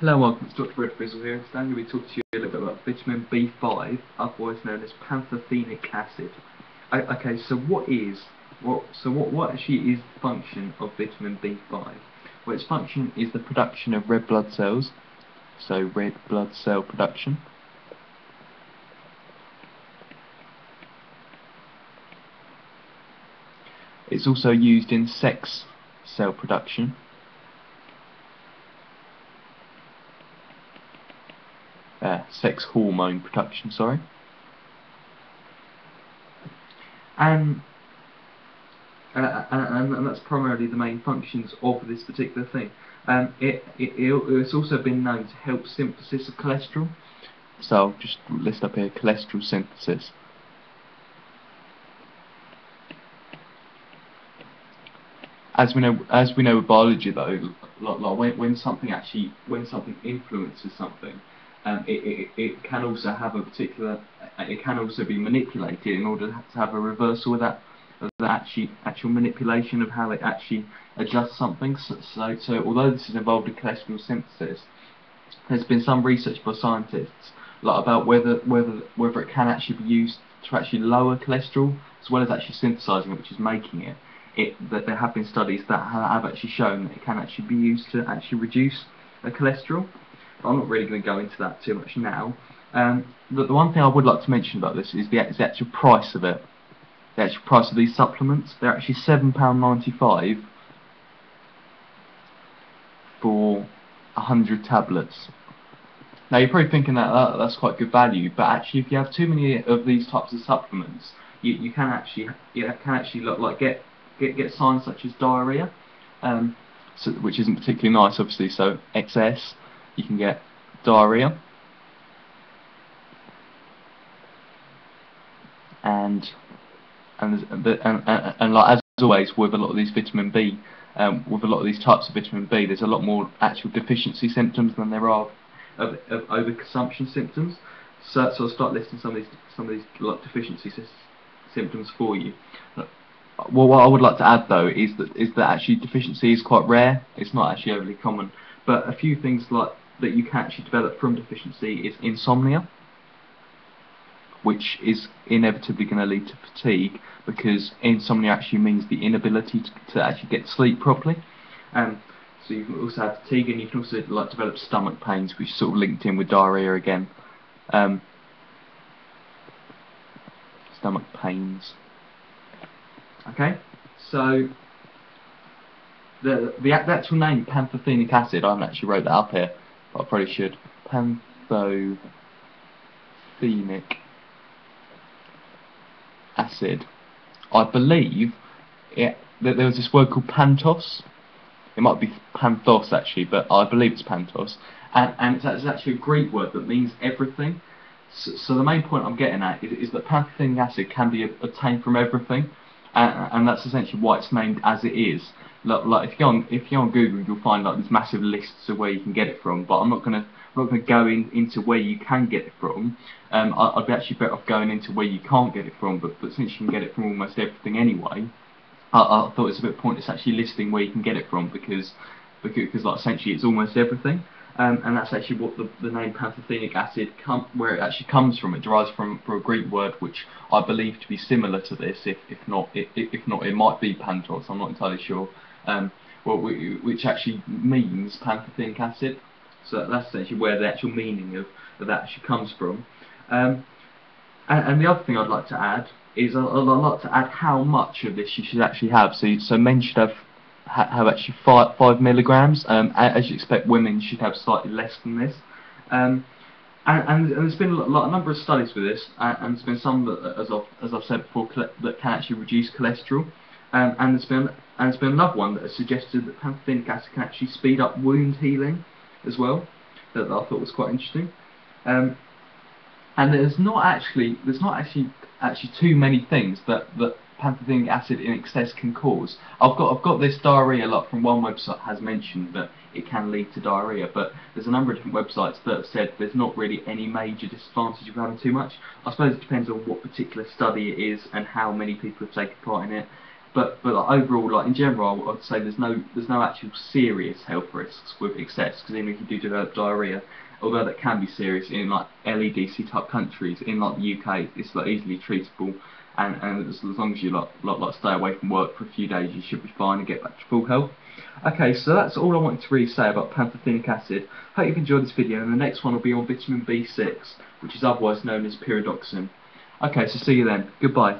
Hello and welcome, it's Dr. Red Frizzle here, and today I'm going to be talking to you a little bit about vitamin B5, otherwise known as pantothenic acid. I, okay, so what is, what, so what, what actually is the function of vitamin B5? Well, its function is the production of red blood cells, so red blood cell production. It's also used in sex cell production. Uh, sex hormone production, sorry. And, uh, and, and that's primarily the main functions of this particular thing. Um, it, it, it's also been known to help synthesis of cholesterol. So I'll just list up here cholesterol synthesis. As we know, as we know with biology though, like, like when, when something actually, when something influences something, um, it, it, it can also have a particular, it can also be manipulated in order to have a reversal of that, of that actually, actual manipulation of how it actually adjusts something. So, so, so although this is involved in cholesterol synthesis, there's been some research by scientists like about whether whether whether it can actually be used to actually lower cholesterol as well as actually synthesizing it, which is making it. It that there have been studies that have actually shown that it can actually be used to actually reduce the cholesterol. I'm not really going to go into that too much now. Um, the, the, one thing I would like to mention about this is the, is the actual price of it. The actual price of these supplements. They're actually £7.95 for 100 tablets. Now you're probably thinking that, that that's quite good value, but actually if you have too many of these types of supplements, you, you can actually you can actually look like get get get signs such as diarrhea, um, so, which isn't particularly nice, obviously. So excess, you can get diarrhea. And and, and, and, and like as always with a lot of these vitamin B um, with a lot of these types of vitamin B there's a lot more actual deficiency symptoms than there are of, of overconsumption symptoms. So, so I'll start listing some of these some of these like, deficiency symptoms for you. Well, what I would like to add though is that is that actually deficiency is quite rare. It's not actually overly common. But a few things like that you can actually develop from deficiency is insomnia, which is inevitably going to lead to fatigue because insomnia actually means the inability to, to actually get sleep properly. Um, so you can also have fatigue and you can also like develop stomach pains, which is sort of linked in with diarrhea again. Um, stomach pains. Okay, so the the actual name pantothenic acid, I haven't actually wrote that up here I probably should. Pantothenic acid. I believe it, that there was this word called pantos. It might be panthos actually, but I believe it's pantos. And, and it's, it's actually a Greek word that means everything. So, so, the main point I'm getting at is, is that pantothenic acid can be obtained from everything, and, and that's essentially why it's named as it is like, like if you're on if you're on Google, you'll find like these massive lists of where you can get it from. But I'm not gonna I'm not gonna go in, into where you can get it from. Um, I, would be actually better off going into where you can't get it from. But but since you can get it from almost everything anyway, I, I thought it's a bit pointless actually listing where you can get it from because because, because like essentially it's almost everything. Um, and that's actually what the, the name pantothenic acid com where it actually comes from. It derives from, from a Greek word which I believe to be similar to this. If if not if, if not it might be pantos. I'm not entirely sure um, well, which actually means pantothenic acid. So that's essentially where the actual meaning of, of that actually comes from. Um, and, and, the other thing I'd like to add is I'd, I'd like to add how much of this you should actually have. So, so men should have have actually five, five milligrams. Um, as you expect, women should have slightly less than this. Um, and, and, and, there's been a, lot, a number of studies with this, and, and there's been some that, as I've, as I've said before, that can actually reduce cholesterol. Um, and there's been and there's been another one that has suggested that pantothenic acid can actually speed up wound healing as well. That I thought was quite interesting. Um, and there's not actually there's not actually actually too many things that that pantothenic acid in excess can cause. I've got I've got this diarrhea lot from one website has mentioned that it can lead to diarrhea, but there's a number of different websites that have said there's not really any major disadvantage of having too much. I suppose it depends on what particular study it is and how many people have taken part in it But but like, overall, like in general, I'd say there's no there's no actual serious health risks with excess because even if you do develop diarrhea, although that can be serious in like LEDC type countries, in like the UK, it's like easily treatable. And, and as, long as you like, like, like stay away from work for a few days, you should be fine and get back to full health. Okay, so that's all I wanted to really say about pantothenic acid. Hope you've enjoyed this video, and the next one will be on vitamin B6, which is otherwise known as pyridoxine. Okay, so see you then. Goodbye.